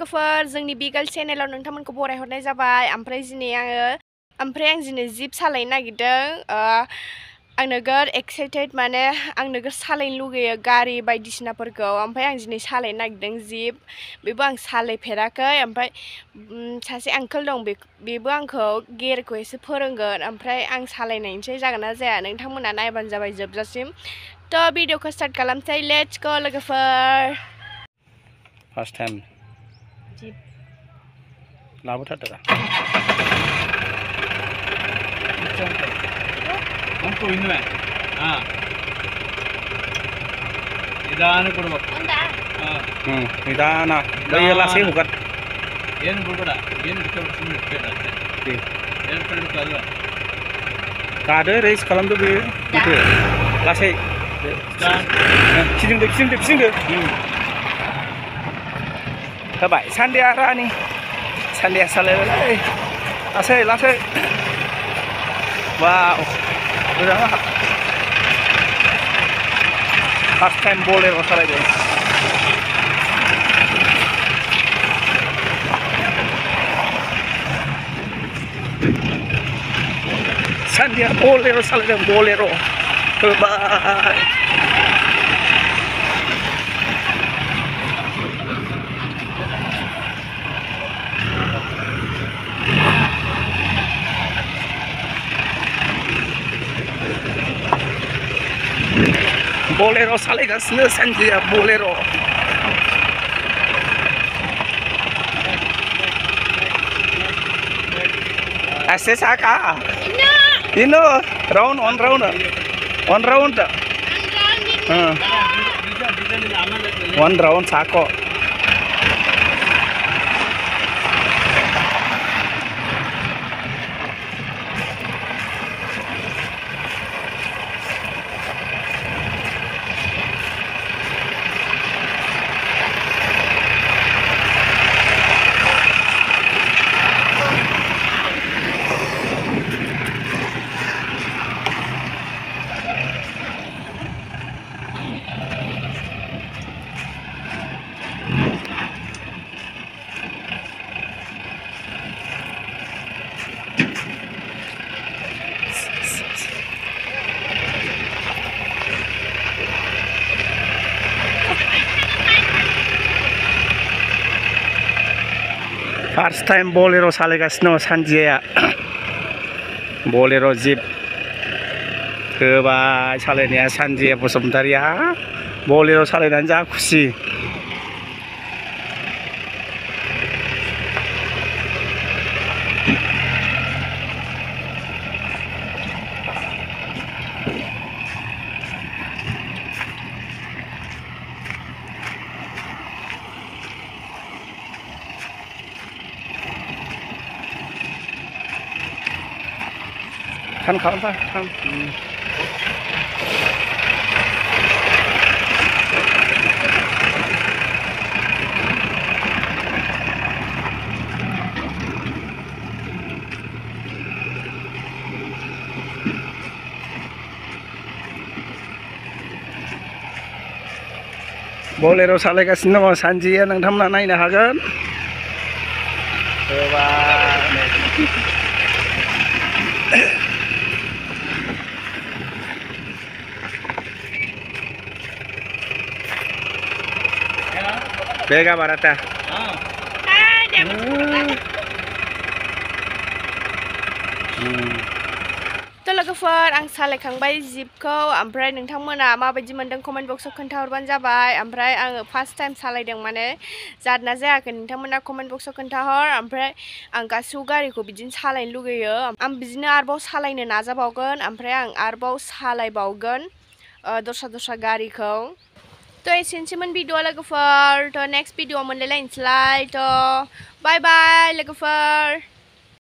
लोगोफोर जोंनि बिगाल चेनेलाव नोंथांमोनखौ बरायहरनाय जाबाय। ओमफ्राय दिनै आङो, ओमफ्राय आं दिनै जिप सालायनो नागिरदों। आं नोगोर एक्साइटेड माने आं नोगोर सालायनो लुगैयो गारि बायदिसिनाफोरखौ। ओमफ्राय आं दिनै सालायनो नागिरदों जिप बेबो आं सालायफेराखै। ओमफ्राय सासे आंकोल दं बेबो आंखौ गियारखौ एसे फोरोंगोन। ओमफ्राय आं सालायनायनोसै जागोन ना जाया नोंथांमोना नायबानो जाबाय जोबजासिम। थ' भिडिअखौ स्टार्ट खालामसै। लेट्स गो लोगोफोर! First time wajib. Lama tak dah. Untuk ini kan? Ah. Ida ni kurang. Unda. Ah. Hmm. Ida na. Dia lah sih bukan. Yen berapa dah? Yen kita Ada. sembilan ribu dah. Di. Yen perlu kalau. Kader race kalau tu bi. Di. Lah sih. Dah. Sini dek, sini dek, sini dek. Hmm खिदिंदो खिदिंदो जाबाय सान्देया रानि सान्देया सालायबायलै लासै लासै वाव मोजां first time बलेर' सालायदों सान्देया बलेर' सालायदों बलेर' होबाय Bolero साल सान बलेरो आइ साउन्ड अन राउन्ड अन राउन्ड अन राउन्ड साको फार्स्ट टाइम बलेर' सालायगासिनो दङ सानजिया बलेर' जिप होबाय सालायनाया सानजिया बसुमतारिया बलेर' सालायनानै जा खुसि थान खालामफा थान बलेर' सालायगासिनो दङ सानजिया नोंथांमोना नायनो हागोन होबाय ಬೇಗ ಬರತ್ತೆ ಹಾಂ थ' लोगोफोर आं सालायखांबाय जिपखौ ओमफ्राय नोंथांमोना माबायदि मोन्दों कमेन्ट बक्सआव खोन्थाहरबानो जाबाय ओमफ्राय आङो फार्स्ट टाइम सालायदों माने जादोंना जायाखै नोंथांमोना कमेन्ट बक्सआव खोन्थाहर ओमफ्राय आं गासिबो गारिखौ बिदिनो सालायनो लुगैयो आं बिदिनो आरोबाव सालायनो नाजाबावगोन ओमफ्राय आं आरोबाव सालायबावगोन दस्रा दस्रा गारिखौ थ' एसेनोसैमोन भिडिअआ लोगोफोर थ' नेक्स्ट भिडिअआव मोनलायलायनोसैलाय थ' बाय बाय लोगोफोर